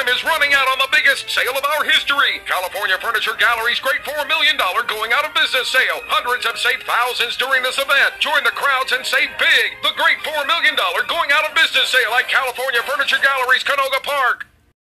time is running out on the biggest sale of our history. California Furniture Gallery's great $4 million going out of business sale. Hundreds have saved thousands during this event. Join the crowds and save big. The great $4 million going out of business sale at California Furniture Gallery's Canoga Park.